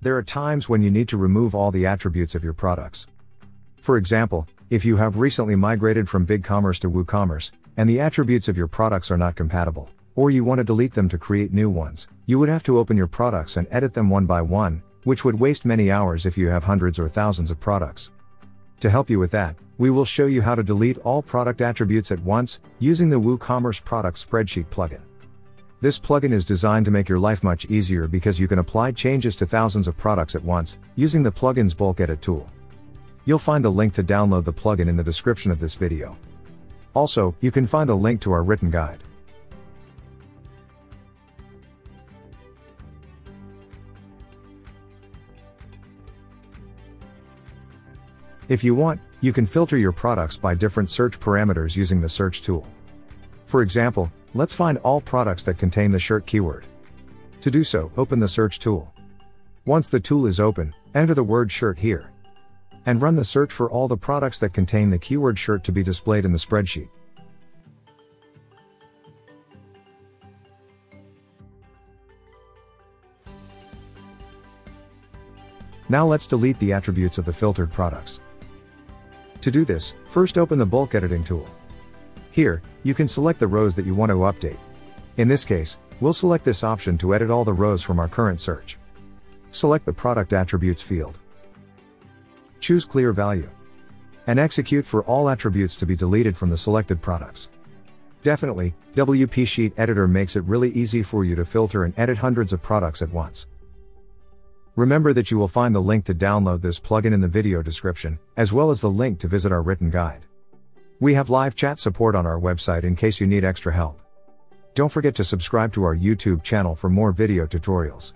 there are times when you need to remove all the attributes of your products. For example, if you have recently migrated from BigCommerce to WooCommerce, and the attributes of your products are not compatible, or you want to delete them to create new ones, you would have to open your products and edit them one by one, which would waste many hours if you have hundreds or thousands of products. To help you with that, we will show you how to delete all product attributes at once, using the WooCommerce product spreadsheet plugin. This plugin is designed to make your life much easier because you can apply changes to thousands of products at once, using the plugin's bulk edit tool. You'll find the link to download the plugin in the description of this video. Also, you can find a link to our written guide. If you want, you can filter your products by different search parameters using the search tool. For example, let's find all products that contain the shirt keyword. To do so, open the search tool. Once the tool is open, enter the word shirt here. And run the search for all the products that contain the keyword shirt to be displayed in the spreadsheet. Now let's delete the attributes of the filtered products. To do this, first open the bulk editing tool. Here, you can select the rows that you want to update. In this case, we'll select this option to edit all the rows from our current search. Select the product attributes field. Choose clear value. And execute for all attributes to be deleted from the selected products. Definitely, WP Sheet Editor makes it really easy for you to filter and edit hundreds of products at once. Remember that you will find the link to download this plugin in the video description, as well as the link to visit our written guide. We have live chat support on our website in case you need extra help. Don't forget to subscribe to our YouTube channel for more video tutorials.